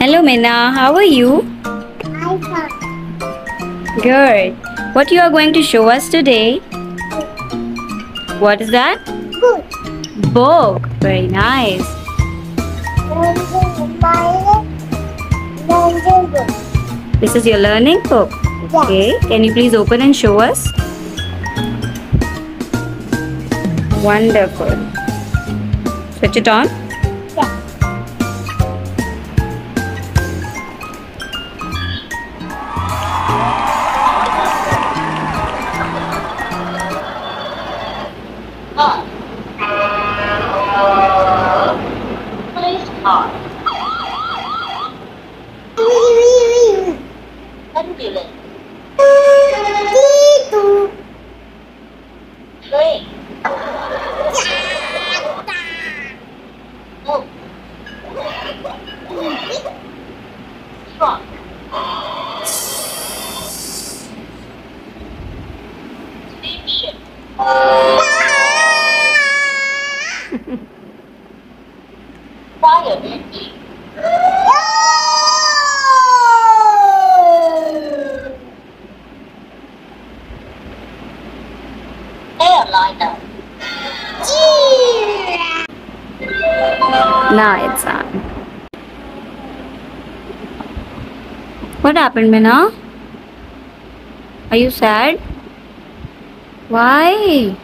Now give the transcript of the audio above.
Hello Minna, how are you? I'm fine. Good. What you are going to show us today? What is that? Book. Book. Very nice. Learning book. This is your learning book. Okay. Can you please open and show us? Wonderful. Switch it on. Police car, ambulance, train, truck, steamship, fire engine, airliner, Now it's on. What happened, Minna? Are you sad? Why?